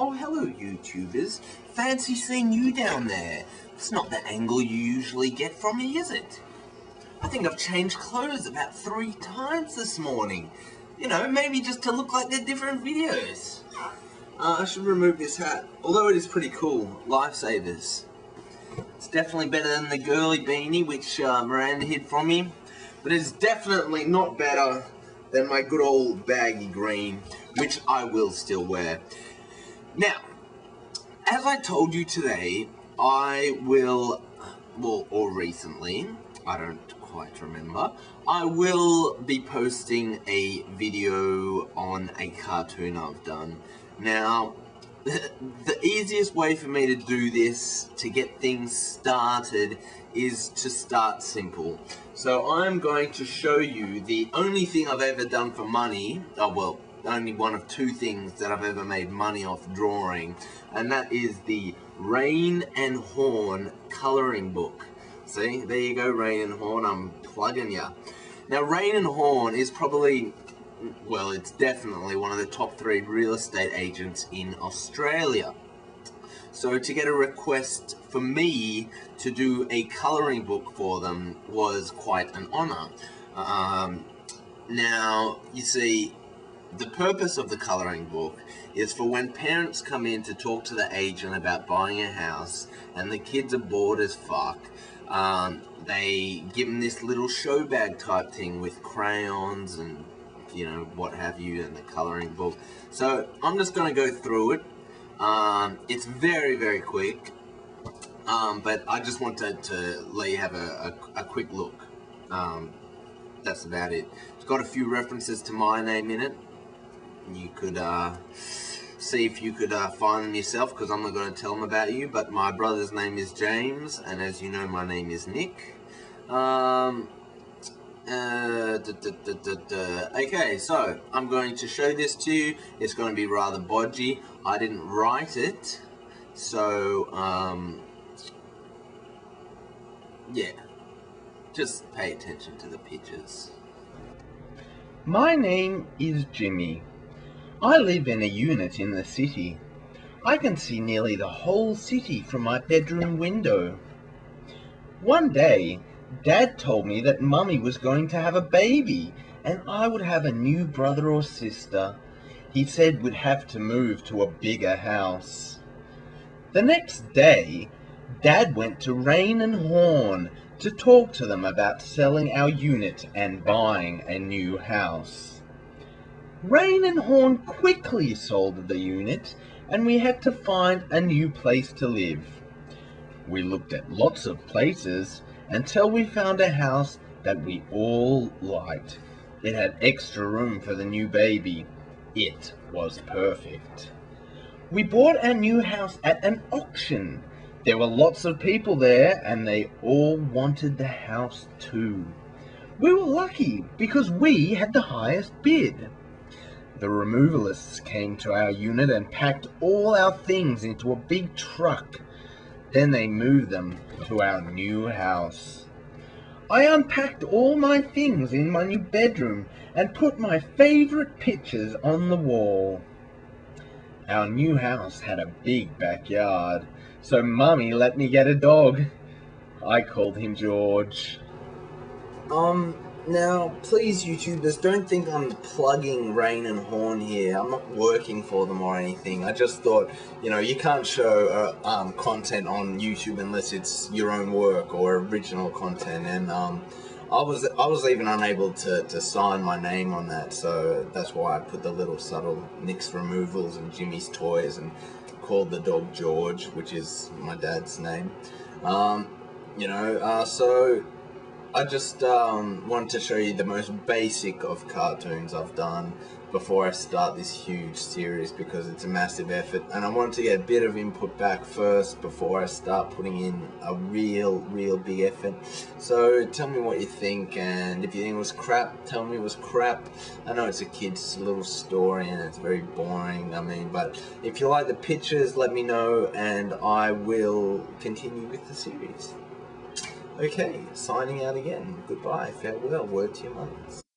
Oh, hello, YouTubers. Fancy seeing you down there. It's not the angle you usually get from me, is it? I think I've changed clothes about three times this morning. You know, maybe just to look like they're different videos. Uh, I should remove this hat, although it is pretty cool. Lifesavers. It's definitely better than the girly beanie which uh, Miranda hid from me, but it's definitely not better than my good old baggy green, which I will still wear. Now, as I told you today, I will, well, or recently, I don't quite remember, I will be posting a video on a cartoon I've done. Now, the easiest way for me to do this, to get things started, is to start simple. So I'm going to show you the only thing I've ever done for money, oh well, only one of two things that I've ever made money off drawing, and that is the Raine and Horne coloring book. See, there you go, Raine and Horne, I'm plugging ya. Now, Raine and Horne is probably well, it's definitely one of the top three real estate agents in Australia. So to get a request for me to do a colouring book for them was quite an honour. Um, now, you see, the purpose of the colouring book is for when parents come in to talk to the agent about buying a house and the kids are bored as fuck, um, they give them this little show bag type thing with crayons and you know, what have you, and the coloring book. So I'm just going to go through it. Um, it's very, very quick, um, but I just wanted to let you have a, a, a quick look. Um, that's about it. It's got a few references to my name in it. You could uh, see if you could uh, find them yourself, because I'm not going to tell them about you, but my brother's name is James, and as you know, my name is Nick. Um, uh, da, da, da, okay, so I'm going to show this to you. It's going to be rather bodgy. I didn't write it, so um, yeah, just pay attention to the pictures. My name is Jimmy. I live in a unit in the city. I can see nearly the whole city from my bedroom window. One day, Dad told me that Mummy was going to have a baby and I would have a new brother or sister. He said we'd have to move to a bigger house. The next day, Dad went to Raine and Horne to talk to them about selling our unit and buying a new house. Raine and Horne quickly sold the unit and we had to find a new place to live. We looked at lots of places until we found a house that we all liked. It had extra room for the new baby. It was perfect. We bought our new house at an auction. There were lots of people there and they all wanted the house too. We were lucky because we had the highest bid. The removalists came to our unit and packed all our things into a big truck. Then they moved them to our new house. I unpacked all my things in my new bedroom and put my favorite pictures on the wall. Our new house had a big backyard, so Mummy let me get a dog. I called him George. Um, now, please, YouTubers, don't think I'm plugging Raine and Horne here. I'm not working for them or anything. I just thought, you know, you can't show uh, um, content on YouTube unless it's your own work or original content. And um, I was I was even unable to, to sign my name on that, so that's why I put the little subtle Nick's Removals and Jimmy's Toys and called the dog George, which is my dad's name. Um, you know, uh, so I just um, wanted to show you the most basic of cartoons I've done before I start this huge series because it's a massive effort and I wanted to get a bit of input back first before I start putting in a real real big effort. So tell me what you think and if you think it was crap tell me it was crap. I know it's a kid's little story and it's very boring I mean but if you like the pictures let me know and I will continue with the series Okay, signing out again. Goodbye, farewell, word to your mothers.